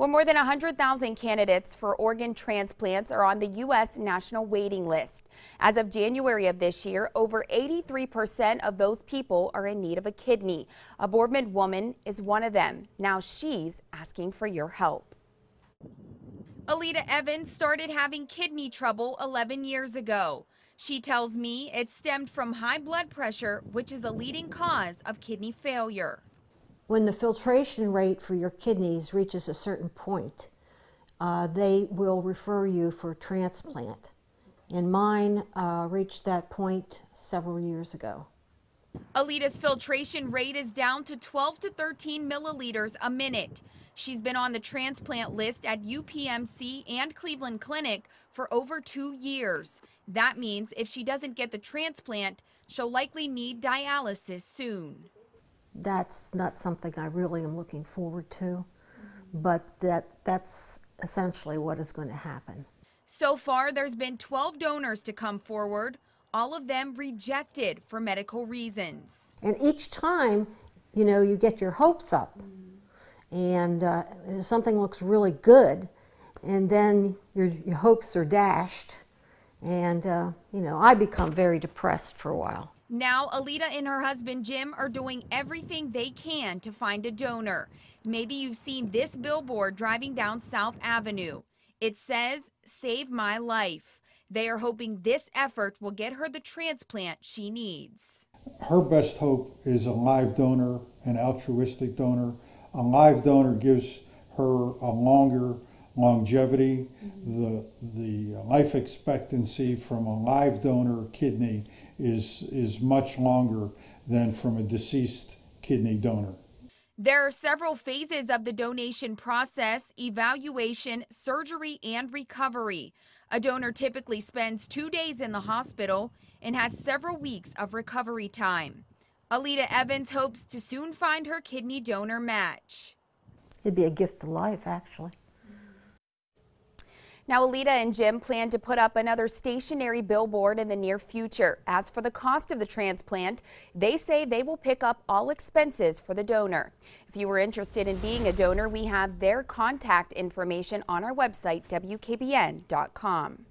Well, more than 100,000 candidates for organ transplants are on the U.S. national waiting list. As of January of this year, over 83% of those people are in need of a kidney. A Boardman woman is one of them. Now she's asking for your help. Alita Evans started having kidney trouble 11 years ago. She tells me it stemmed from high blood pressure, which is a leading cause of kidney failure. When the filtration rate for your kidneys reaches a certain point, uh, they will refer you for transplant. And mine uh, reached that point several years ago. Alita's filtration rate is down to 12 to 13 milliliters a minute. She's been on the transplant list at UPMC and Cleveland Clinic for over two years. That means if she doesn't get the transplant, she'll likely need dialysis soon that's not something I really am looking forward to, but that that's essentially what is going to happen. So far, there's been 12 donors to come forward, all of them rejected for medical reasons. And each time, you know, you get your hopes up, and uh, something looks really good, and then your, your hopes are dashed, and uh, you know, I become very depressed for a while. Now, Alita and her husband Jim are doing everything they can to find a donor. Maybe you've seen this billboard driving down South Avenue. It says, Save My Life. They are hoping this effort will get her the transplant she needs. Her best hope is a live donor, an altruistic donor. A live donor gives her a longer longevity. Mm-hmm. The, the life expectancy from a live donor kidney is, is much longer than from a deceased kidney donor. There are several phases of the donation process evaluation, surgery, and recovery. A donor typically spends two days in the hospital and has several weeks of recovery time. Alita Evans hopes to soon find her kidney donor match. It'd be a gift of life, actually. Now, Alita and Jim plan to put up another stationary billboard in the near future. As for the cost of the transplant, they say they will pick up all expenses for the donor. If you were interested in being a donor, we have their contact information on our website, WKBN.com.